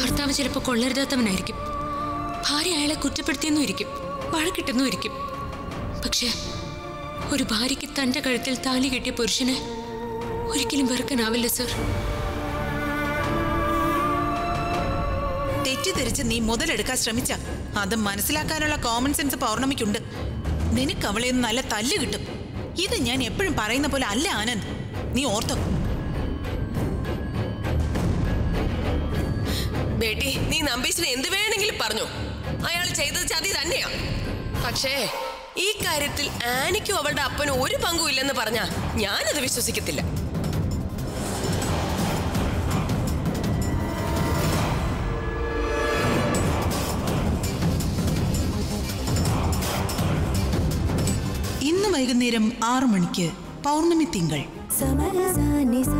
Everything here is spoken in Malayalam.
ഭർത്താവ് ചിലപ്പോൾ കൊള്ളരുതാത്തവനായിരിക്കും. ഭാര്യ അയാളെ കുറ്റപ്പെടുത്തിയെന്നും ഇരിക്കും വഴക്കിട്ടെന്നും ഇരിക്കും പക്ഷെ ഒരു ഭാര്യയ്ക്ക് തന്റെ കഴുത്തിൽ താലി കെട്ടിയ പുരുഷനെ ഒരിക്കലും വെറുക്കാനാവില്ല സർ. തെറ്റിദ്ധരിച്ച് നീ മുതലെടുക്കാൻ ശ്രമിച്ച അത് മനസ്സിലാക്കാനുള്ള കോമൺ സെൻസ് പൗർണമിക്കുണ്ട്. നിനക്ക് അവളെ നല്ല തല്ല് കിട്ടും. ഇത് ഞാൻ എപ്പോഴും പറയുന്ന പോലെ അല്ല ആനന്ദ്. നീ ഓർത്തോ. ബേട്ടി നീ നമ്പീശിനെ എന്ത് വേണമെങ്കിലും പറഞ്ഞു. അയാൾ ചെയ്തത് ചതി തന്നെയാ. പക്ഷേ ഈ കാര്യത്തിൽ ആനിക്കും അവളുടെ അപ്പനും ഒരു പങ്കും ഇല്ലെന്ന് പറഞ്ഞാ ഞാനത് വിശ്വസിക്കത്തില്ല. ഇന്ന് വൈകുന്നേരം ആറു മണിക്ക് പൗർണമി തിങ്കൾ. സമരസ നിസ